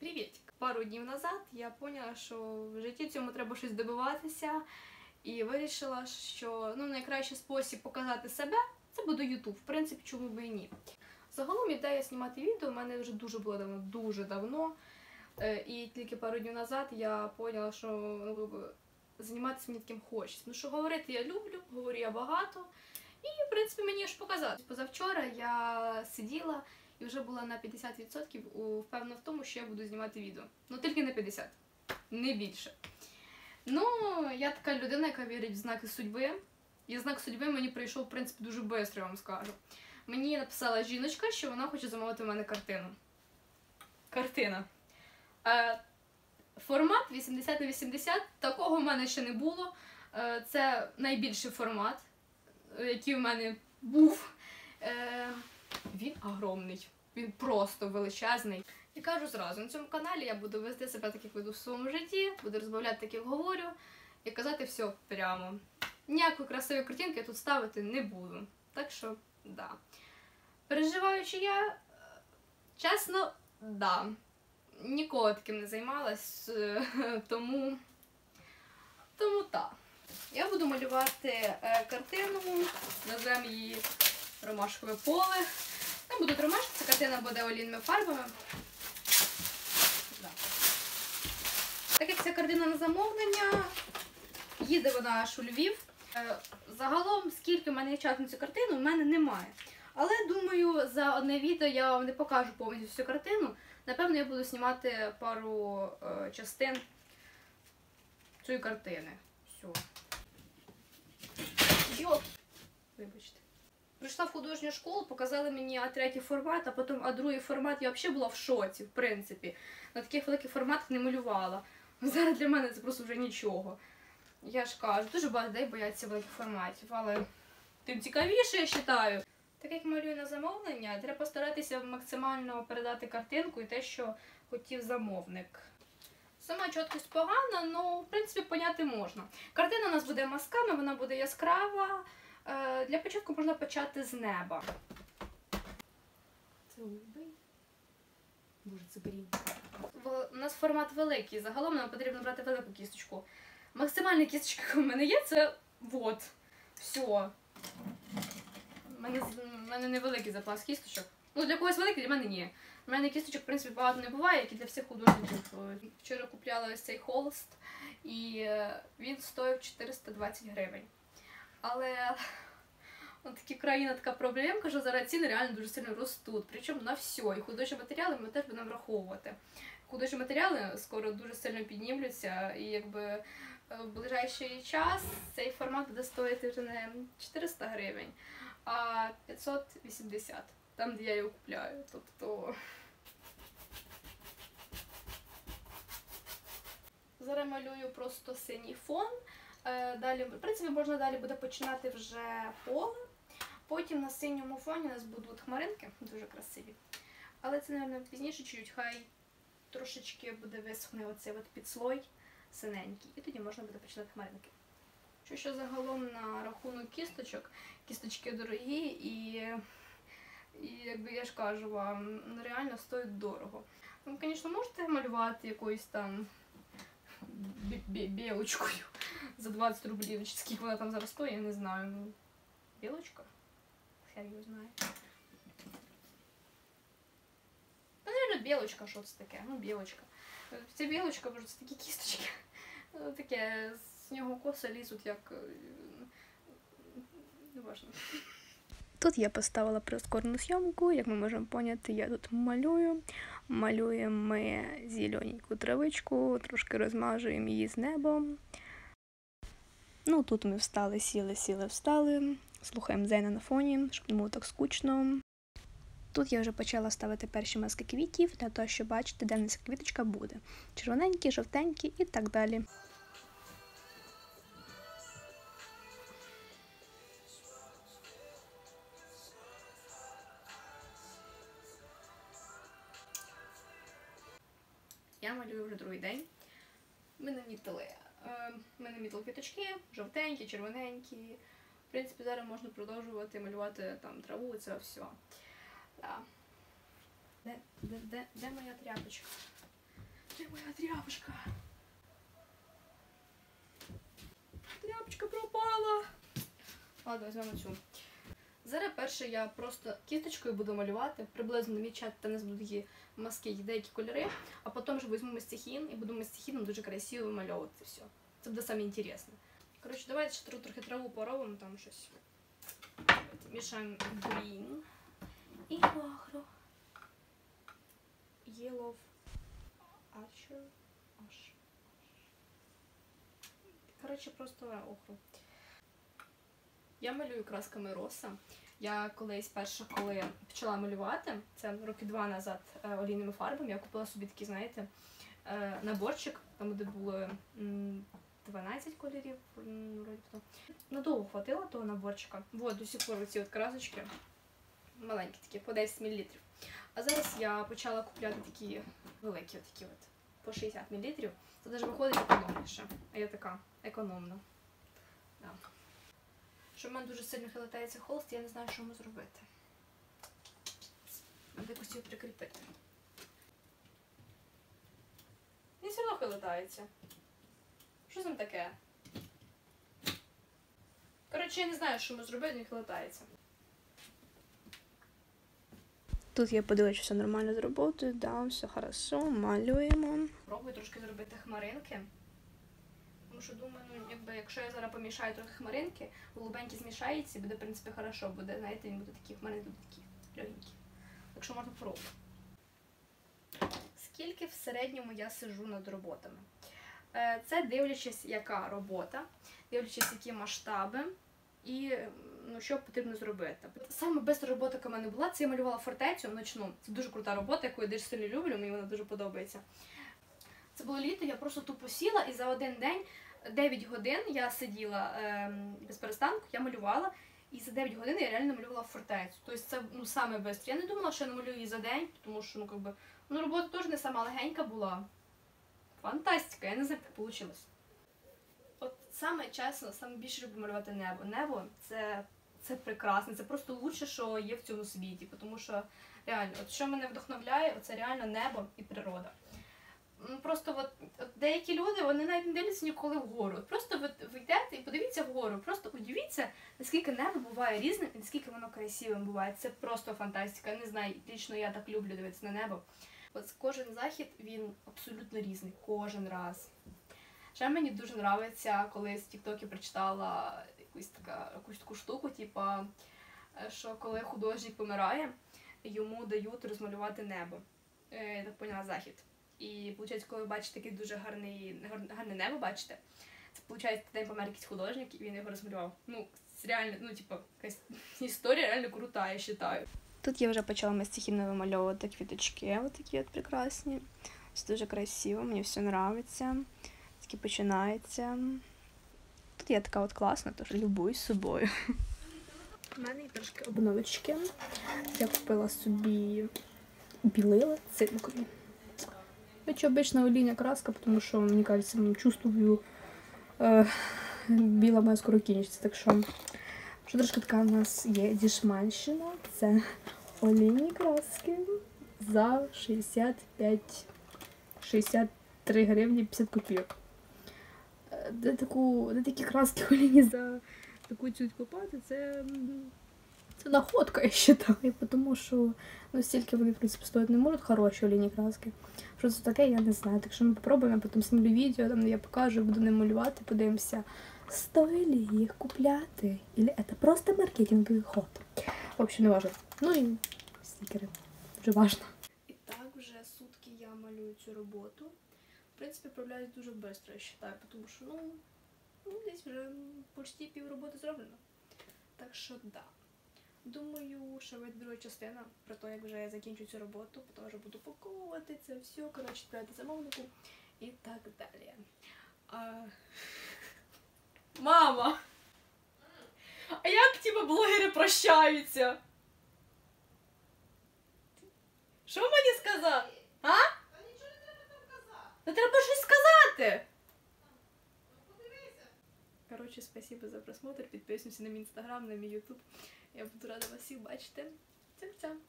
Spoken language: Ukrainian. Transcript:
Привіт! Пару днів назад я поняла, що в житті цьому треба щось добиватися, і вирішила, що ну, найкращий спосіб показати себе це буде YouTube. В принципі, чому би і ні. Загалом ідея знімати відео в мене вже дуже було давно, дуже давно. Е, І тільки пару днів назад я поняла, що ну, займатися мені таким хочеться. Ну що говорити я люблю, говорю я багато. І, в принципі, мені ж показати. Позавчора я сиділа і вже була на 50% впевнена в тому, що я буду знімати відео. Ну тільки на 50, не більше. Ну, я така людина, яка вірить в знаки судьби. І знак судьби мені прийшов, в принципі, дуже швидко, я вам скажу. Мені написала жіночка, що вона хоче замовити в мене картину. Картина. Е, формат 80 на 80, такого в мене ще не було. Е, це найбільший формат, е, який в мене був. Огромний, він просто величезний. І кажу зразу, на цьому каналі я буду вести себе так, як веду в своєму житті, буду розмовляти так, як говорю, і казати все прямо. Ніякої красивої картинки я тут ставити не буду. Так що, да. Переживаючи я, е, чесно, да. Ніколи таким не займалась, е, тому. Тому так. Я буду малювати е, картину, назвемо її ромашкове поле. Там будуть ромашки, ця картина буде олійними фарбами. Так як ця картина на замовлення, їде вона аж у Львів. Е, Загалом, скільки в мене є часу на цю картину, в мене немає. Але думаю, за одне відео я вам не покажу повністю всю картину. Напевно, я буду знімати пару е, частин цієї картини. Все. Йоп! Вибачте. Прийшла в художню школу, показали мені А3 формат, а потім А2 формат. Я взагалі була в шоці, в принципі. На таких великих форматах не малювала. Зараз для мене це просто вже нічого. Я ж кажу, дуже багато людей бояться великих форматів, але тим цікавіше, я вважаю. Так як малюю на замовлення, треба старатися максимально передати картинку і те, що хотів замовник. Сама чіткість погана, але в принципі поняти можна. Картина у нас буде мазками, вона буде яскрава. Е, Для початку можна почати з неба. Це голубий. Боже, це брінь. У нас формат великий. Загалом нам потрібно брати велику кісточку. Максимальна кісточка, яка в мене є, це вот. Все. У мене, мене невеликий запас кісточок. Ну, для когось великий, для мене ні. У мене кісточок, в принципі, багато не буває, як і для всіх художників. Вчора купляла ось цей холст, і е, він стоїв 420 гривень. Але от такі країна така проблемка, що зараз ціни реально дуже сильно ростуть. Причому на все. І художні матеріали ми теж будемо враховувати. Художні матеріали скоро дуже сильно піднімуться, і якби е, в ближайший час цей формат буде стоїти вже не 400 гривень, а 580, там, де я його купляю. Тобто. Зараз малюю просто синій фон. Е, Далі, в принципі, можна далі буде починати вже поле. Потім на синьому фоні у нас будуть хмаринки, дуже красиві. Але це, мабуть, пізніше чуть хай трошечки буде висохне оцей от підслой синенький. І тоді можна буде починати хмаринки. Що ще загалом на рахунок кісточок, кісточки дорогі і, і якби я ж кажу вам, ну, реально стоїть дорого. Ви, звісно, можете малювати якоюсь там білочкою за 20 рублів, чи скільки вона там зараз стоїть, я не знаю. Ну, білочка? Хер його знає. Ну, наверное, білочка, що це таке? Ну, білочка. Е, Ця білочка, боже, це такі кісточки. Ну, Таке, з нього коси лізуть, як. е, Не важно. Тут я поставила прискорену зйомку, як ми можемо поняти, я тут малюю. Малюємо ми зелененьку травичку, трошки розмажуємо її з небом. Ну, тут ми встали, сіли, сіли, встали, слухаємо Зейна на фоні, щоб не було так скучно. Тут я вже почала ставити перші маски квітів для того, щоб бачити, де в нас квіточка буде. Червоненькі, жовтенькі і так далі. Я малюю вже другий день. Ми намітили. е, Ми намітили квіточки, жовтенькі, червоненькі. В принципі, зараз можна продовжувати малювати там траву, це все. Да. Де, де, де, де моя тряпочка? Де моя тряпочка? Тряпочка пропала. Ладно, візьмемо цю. Зараз перше я просто кісточкою буду малювати, приблизно намічати та не буду такі маски, деякі кольори, а потім вже візьму мастихін і буду мастихіном дуже красиво вимальовувати все. Це буде саме інтересне. Коротше, давайте ще трохи траву поробимо, там щось. Давайте мішаємо green і. Yellow. Archer. Аш. Коротше, просто охру. Я малюю красками роса. Я колись перша, коли почала малювати, це роки два назад е, олійними фарбами, я купила собі такий, знаєте, е, наборчик, там де було 12 кольорів. Надовго хватило того наборчика. Вот, до сих пор ці от красочки маленькі такі, по 10 мл. А зараз я почала купляти такі великі, такі от, по 60 мл. Це навіть виходить економніше. А я така економна. Да. Що в мене дуже сильно хилитається холст, я не знаю, що йому зробити. Треба якось його прикріпити. Він все одно хилитається. Що з ним таке? Коротше, я не знаю, що йому зробити, він хилитається. Тут я подивилася, що все нормально з роботою, да, все хорошо, малюємо. Пробую трошки зробити хмаринки. Тому що думаю, ну якби якщо я зараз помішаю трохи хмаринки, голубенькі змішається, буде, в принципі, хорошо. Буде, знаєте, він буде такі хмаринки будуть такі легенькі. Так що можна пробувати. Скільки в середньому я сижу над роботами? Е, Це дивлячись, яка робота, дивлячись, які масштаби і ну, що потрібно зробити. Саме беста робота, яка в мене була, це я малювала фортецю ночну. Це дуже крута робота, яку я дуже сильно люблю, мені вона дуже подобається. Це було літо, я просто тупо сіла і за один день 9 годин я сиділа ем, без перестанку, я малювала. І за 9 годин я реально малювала фортецю. Тобто це ну, саме швидко. Я не думала, що я намалюю її за день, тому що ну, как би, ну, робота теж не сама легенька була. Фантастика, я не знаю, як вийшло. От саме чесно, саме більше люблю малювати небо. Небо це, це прекрасно, це просто лучше, що є в цьому світі. Тому що реально, от що мене вдохновляє, це реально небо і природа. Просто от, от деякі люди вони навіть не дивляться ніколи вгору. Просто ви, ви йдете і подивіться вгору. Просто удивіться, наскільки небо буває різним і наскільки воно красивим буває. Це просто фантастика. Не знаю, лічно я так люблю дивитися на небо. От кожен захід він абсолютно різний, кожен раз. Ще мені дуже подобається, коли з Тіктокі прочитала якусь, така, якусь таку штуку, типа, е, що коли художник помирає, йому дають розмалювати небо. Е, Я так поняла захід. І виходить, коли ви бачите такий дуже гарний, гар- гарне небо, бачите, це виходить, день помер якийсь художник, і він його розмалював. Ну, це реально, ну, типу, якась історія реально крута, я вважаю. Тут я вже почала мастихінно вимальовувати квіточки, отакі от прекрасні. Все дуже красиво, мені все подобається. Такі починається. Тут я така от класна, тож любуюсь собою. У мене є трошки обновочки. Я купила собі білила цинкові. Это обычная олійна краска, потому что, мне кажется, чувствую, е, біла моя скоро кінчиться. Так що, що трошки така у нас є дішманщина. Це олійні краски за 65, 63 гривні 50 копійок. Е, Де, таку, де такі краски олійні за таку цю купати, це, це находка, я вважаю, тому що ну, стільки вони, в принципі, стоять не можуть хороші олійні краски. Що це таке, я не знаю. Так що ми попробуємо, потім знімлю відео, там я покажу, буду ним малювати, подивимося, стоїть ли їх купляти, или це просто маркетинговий ход. В общем, не важно. Ну і стікери. Дуже важно. І так вже сутки я малюю цю роботу. В принципі, справляюсь дуже швидко, я вважаю, тому що ну, ну десь вже почти пів роботи зроблено. Так що да. Думаю, що вийде друга частина про те, як вже я закінчу цю роботу, потім вже буду паковувати це все, коротше, відправляти замовнику і так далі. А... Мама! А як типа блогери прощаються? Що мені сказати? А? Та треба щось сказати. Коротше, спасибо за просмотр. Підписуйся на мій інстаграм, на мій ютуб. Я буду рада вас всіх бачити. Цям-цям.